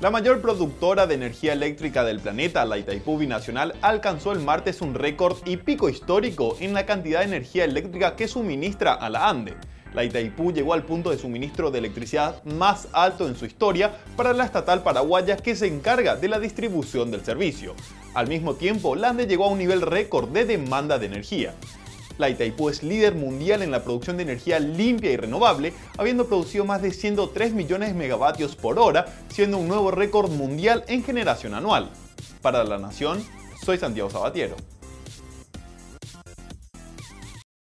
La mayor productora de energía eléctrica del planeta, la Itaipú Binacional, alcanzó el martes un récord y pico histórico en la cantidad de energía eléctrica que suministra a la ANDE. La Itaipú llegó al punto de suministro de electricidad más alto en su historia para la estatal paraguaya que se encarga de la distribución del servicio. Al mismo tiempo, la ANDE llegó a un nivel récord de demanda de energía. La Itaipú es líder mundial en la producción de energía limpia y renovable, habiendo producido más de 103 millones de megavatios por hora, siendo un nuevo récord mundial en generación anual. Para La Nación, soy Santiago Sabatiero.